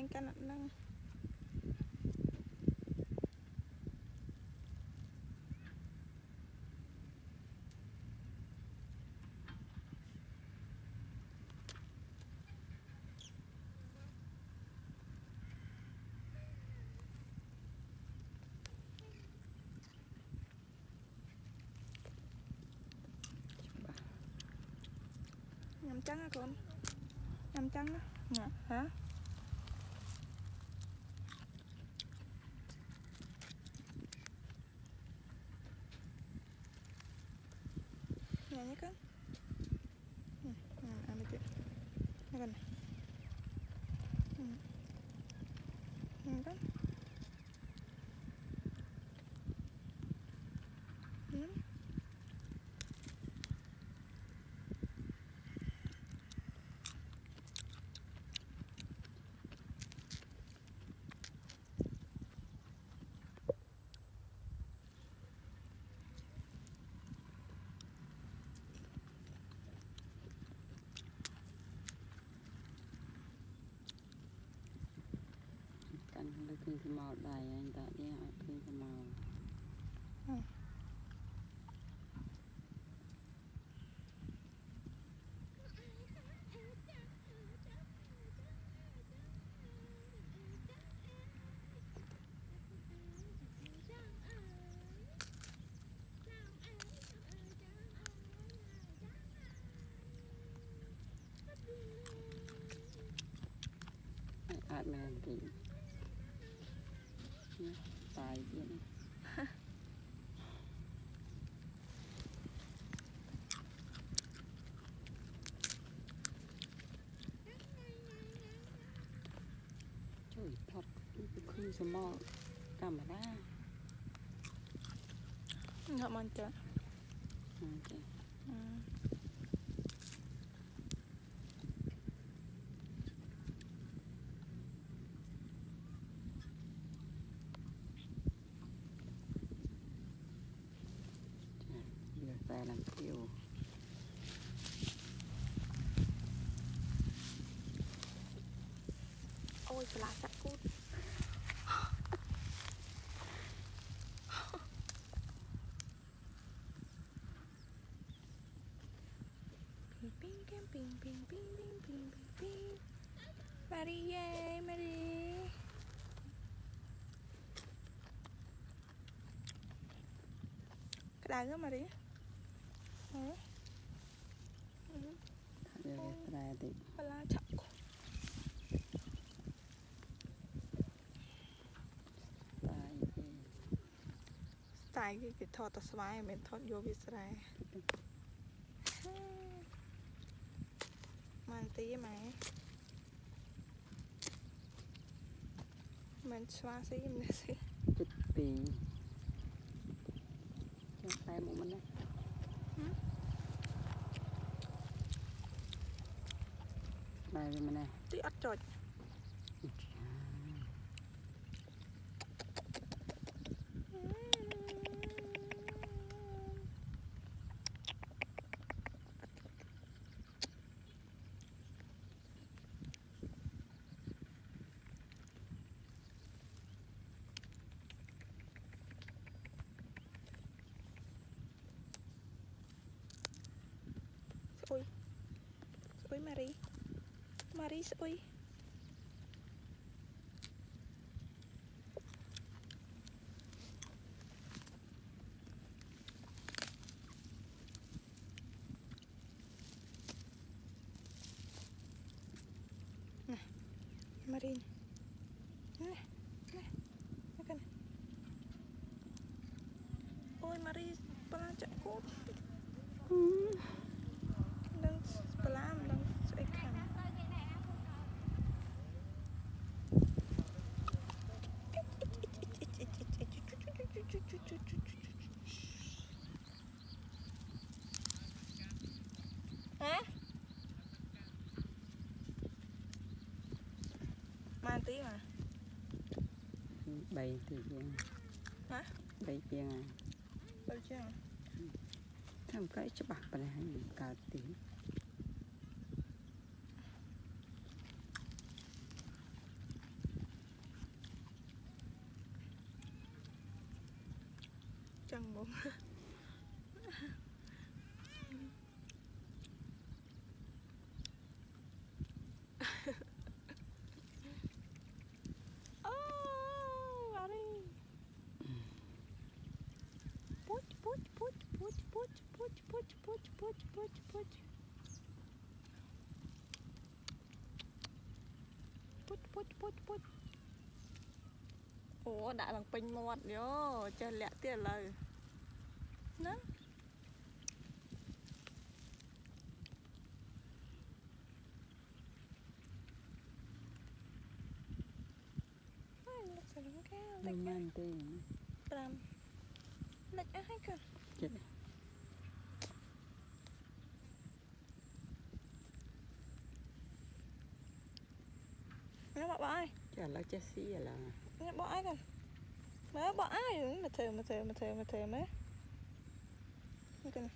anh canh ảnh năng nhầm trắng á con. Nhầm trắng á. Dạ. Hả? Вероника. thương cái màu đầy anh ta đi hỏi thương cái màu Amen. ណាបាយទៀតជួយថតគឺគឺសមកាមេរ៉ាហ្នឹងមិនចាចា về làm kiều ôi là sạc cút. Ping ping ping ping ping ping ping ping Maria Maria cái đài đó Maria ប្រែតិច phải là chặt cút. តាយទេតែគេគេថតតែស្វាយមិនមែនថតយកវាស្រែម៉ានទីម៉ែមិនស្វាស៊ីមិនស៊ីចិត្តពីរចាំតែមកមិនណា đây cho mình đây tí ắt cho Oi, Marie. guys, uy. Nah, marin. Nah, nah, makan. Uy, marin, pengacak kok. ម៉ា3ទីជាងណា3ជាងហើយ3ជាងតាមកាយច្បាស់ប៉ុណ្ណេះកើតទីចឹងបង ក៏ដាក់ឡើងពេញមាត់យោចេះលាក់ទៀតឥឡូវណាមិនមែនទេ5លេចអស់ហើយកូនចិត្តណាបងអើយចាឥឡូវចេះស៊ីឥឡូវណាបងអើយកូន មើលបងអាយមើលធ្វើមើលធ្វើមើលធ្វើមើលមើលនេះគេនេះ